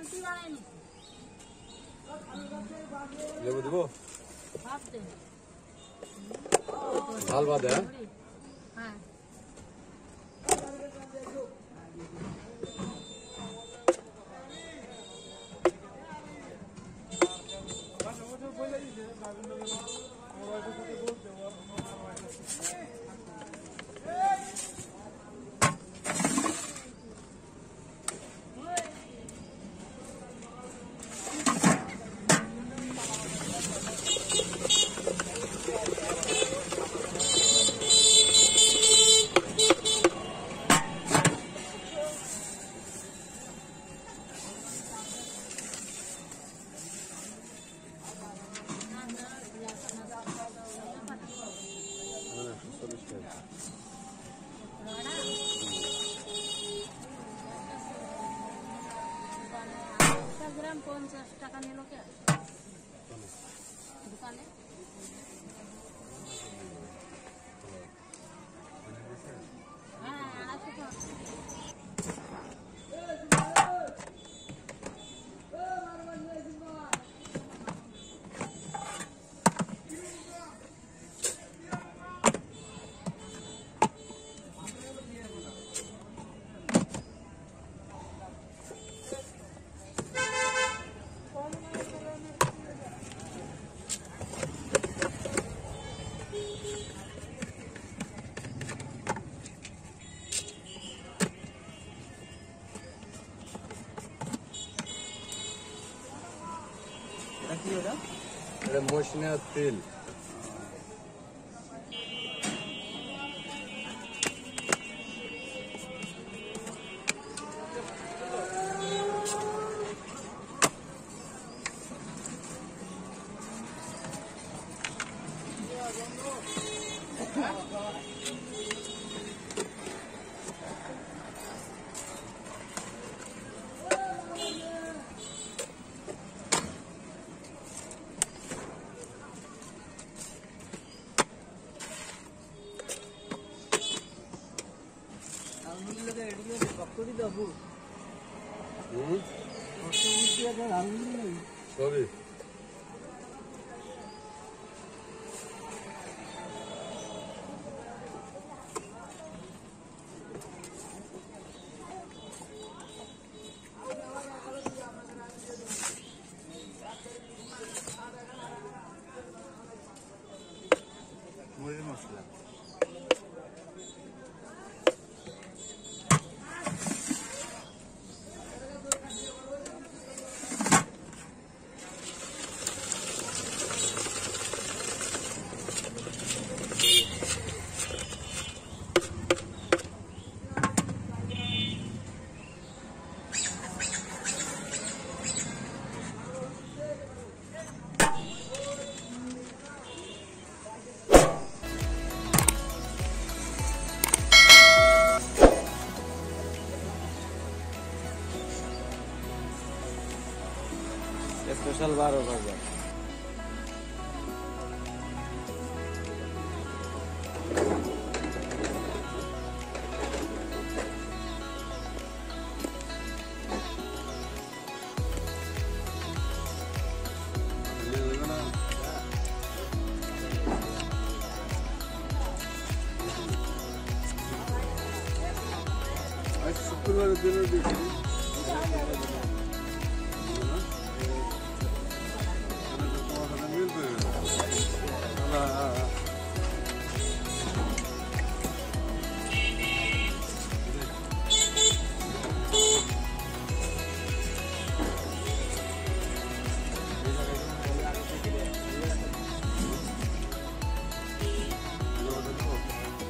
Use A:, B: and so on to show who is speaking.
A: শান্তি বাড়ায়নি
B: লেবু দিব
A: ভাবতে
B: ঝাল বাদে হ্যাঁ
A: হ্যাঁ
B: চল্লিশ
A: পঞ্চাশ টাকা নিল কে দোকানে
B: এটা মশলা তেল হুম সবই
C: মুড়ির মশলা Sosyal var
B: olacak. Ay sıkıntıları denir diyorsun.